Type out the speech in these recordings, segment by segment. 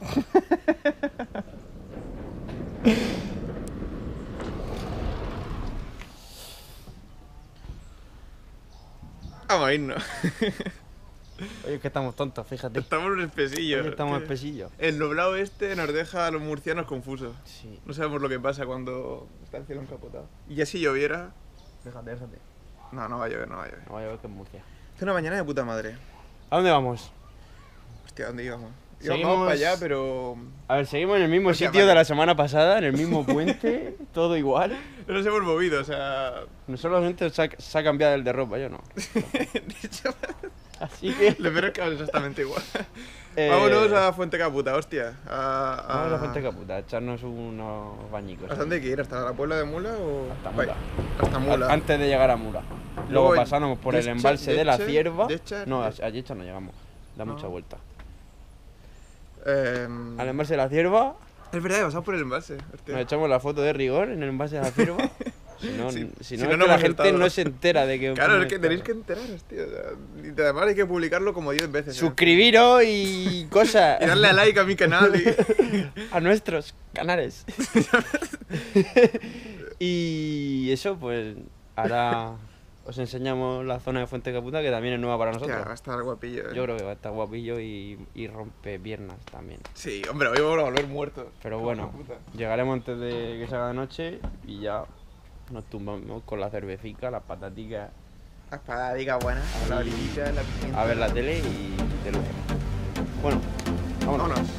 Vamos a irnos. Oye, es que estamos tontos, fíjate. Estamos en un espesillo. Oye, estamos Es que espesillos. El nublado este nos deja a los murcianos confusos. Sí. No sabemos lo que pasa cuando está el cielo encapotado. Y ya si lloviera... Déjate, déjate. No, no va a llover, no va a llover. No vaya a ver que es Murcia. Es una mañana de puta madre. ¿A dónde vamos? Hostia, ¿dónde íbamos? Seguimos- para allá, pero... A ver, seguimos en el mismo Hostia, sitio vale. de la semana pasada, en el mismo puente, todo igual. No nos hemos movido, o sea... No solamente se ha, se ha cambiado el de ropa, yo no. de hecho, Así que. lo peor es que exactamente igual. eh, Vámonos a Fuente Caputa, hostia. A, a... Vamos a Fuente Caputa, a echarnos unos bañicos. ¿Hasta dónde hay que ir? ¿Hasta la Puebla de Mula o...? Hasta Mula. Hasta Mula. Antes de llegar a Mula. Luego, Luego, pasamos por el embalse de la Cierva. No, a Yecha no llegamos. Da mucha vuelta. Eh, Al embalse de la Cierva, Es verdad, he pasado por el hostia. nos echamos la foto de rigor en el embalse de la Cierva. Si no, Sí, si si no, la gente no se entera de que. Claro, es que tenéis que enteraros, tío. o sea, y además hay que publicarlo como 10 veces. Suscribiros y cosas Y darle a like a mi canal. Y... a nuestros canales. y eso, pues ahora os enseñamos la zona de Fuente Caputa que también es nueva para Hostia, va a nosotros. estar guapillo. ¿eh? Yo creo que va a estar guapillo y, y rompe piernas también. Sí, hombre, hoy vamos a volver muertos. Pero bueno, llegaremos antes de que se haga de noche y ya nos tumbamos con la cervecica, las pataticas, Las paladicas buenas. La orillita, la piscina. a ver la tele y de luego. Bueno, vámonos. Vámonos.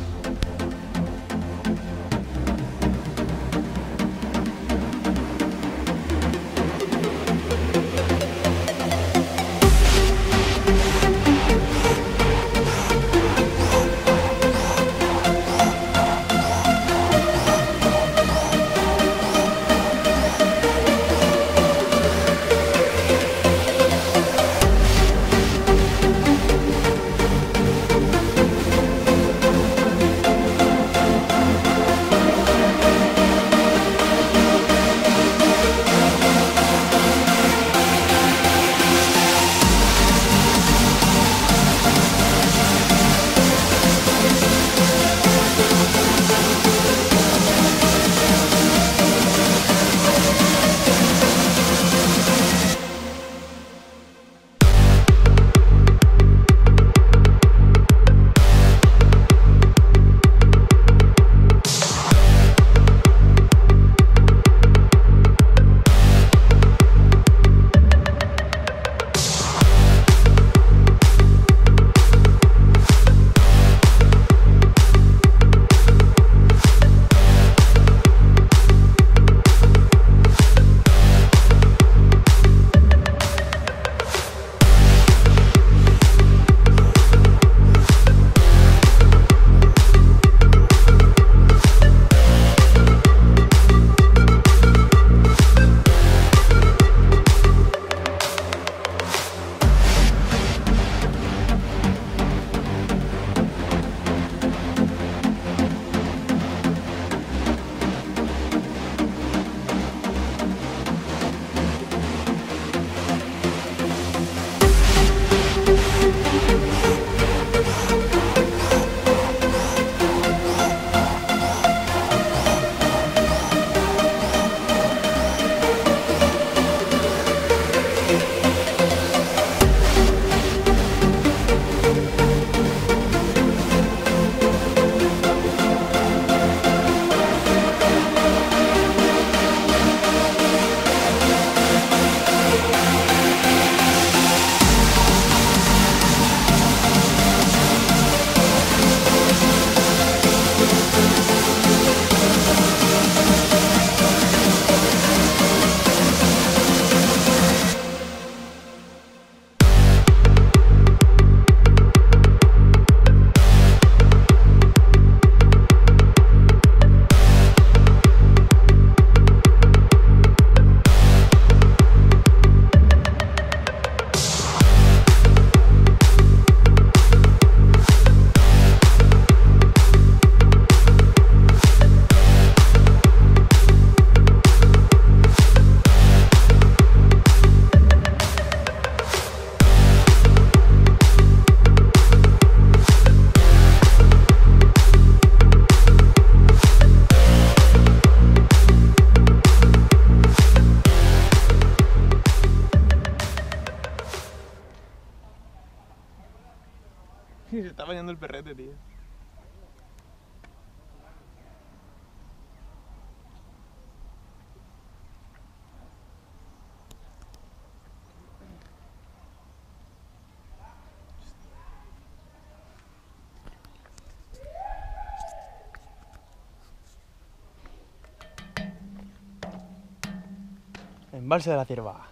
Embalse de la Cierva.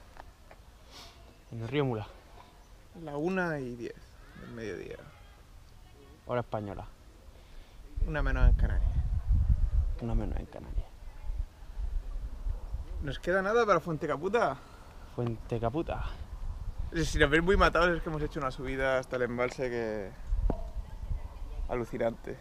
En el río Mula. La una y diez del mediodía. Hora española. Una menos en Canarias. Una menos en Canarias. ¿Nos queda nada para Fuente Caputa? Fuente Caputa. Si nos veis muy matados es que hemos hecho una subida hasta el embalse que... Alucinante.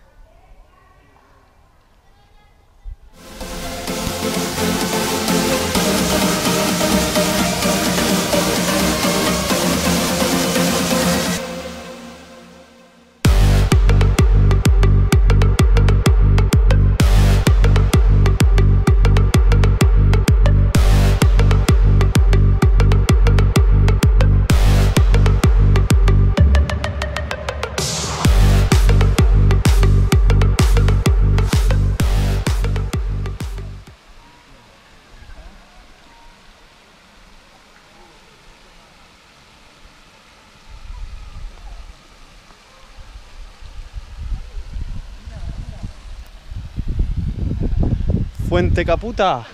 Fuente Caputa.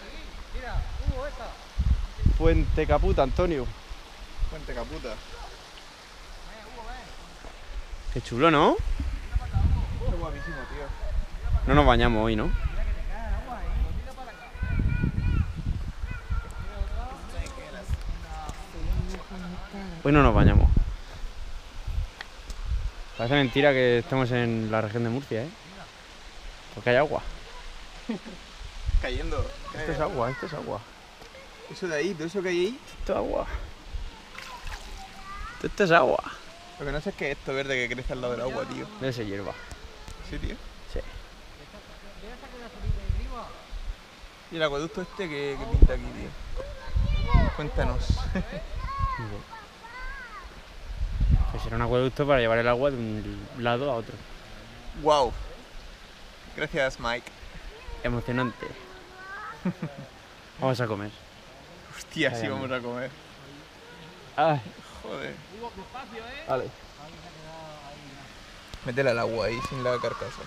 Fuente Caputa, Antonio. Fuente Caputa. Qué chulo, ¿no? Qué guapísimo, tío. No nos bañamos hoy, ¿no? Hoy no nos bañamos. Parece mentira que estemos en la región de Murcia, ¿eh? Porque hay agua. Cayendo. Esto es agua, esto es agua. Eso de ahí, todo eso que hay ahí. Esto es agua. Esto es agua. Lo que no sé es que esto verde que crece al lado del agua, tío. Debe ser hierba. Sí, tío. Sí. ¿Y el acueducto este que, que pinta aquí, tío? Cuéntanos. Pues era un acueducto para llevar el agua de un lado a otro. wow. Gracias, Mike. Emocionante. Vamos a comer. Hostia, sí Cállame. vamos a comer. Ay, Joder. vale. Métela al agua ahí sin la carcasa.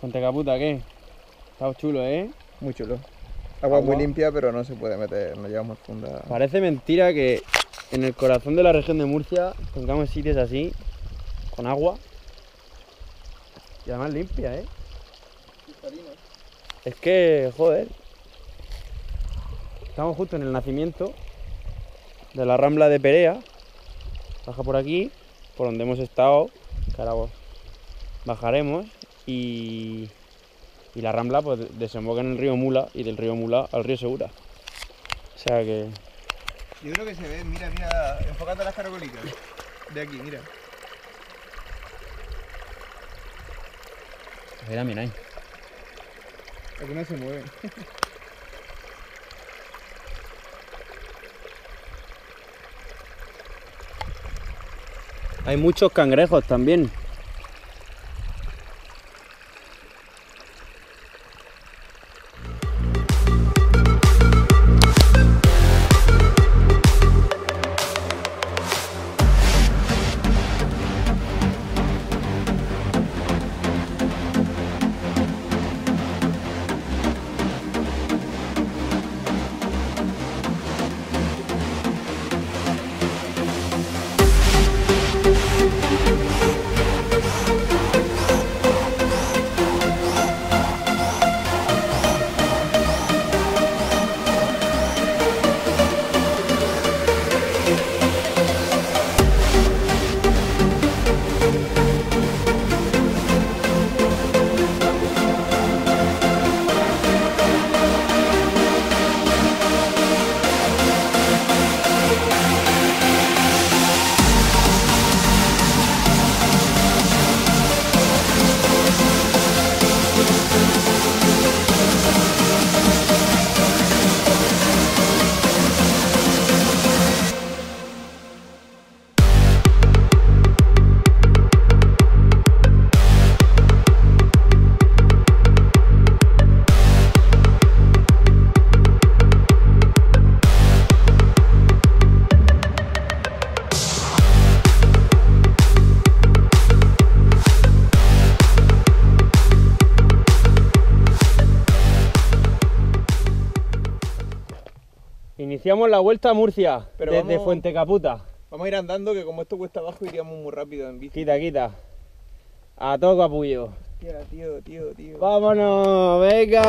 Fuente Caputa, ¿qué? Está chulo, ¿eh? Muy chulo. Agua muy Agua. limpia, pero no se puede meter, no llevamos funda. Parece mentira que en el corazón de la región de Murcia tengamos sitios así, con agua. Y además limpia, ¿eh? Es que, joder. Estamos justo en el nacimiento de la Rambla de Perea. Baja por aquí, por donde hemos estado. pues, bajaremos. Y, y la Rambla pues desemboca en el río Mula y del río Mula al río Segura. O sea que Yo creo que se ve, mira, mira, enfocando las caracolicas. De aquí, mira. Ahí también hay. No se mueven. Hay muchos cangrejos también. Iniciamos la vuelta a Murcia Pero desde vamos- Fuente Caputa. Vamos a ir andando, que como esto cuesta abajo, iríamos muy rápido en bici. Quita, quita. A todo capullo. Tío, tío, tío, tío. ¡Vámonos! ¡Venga!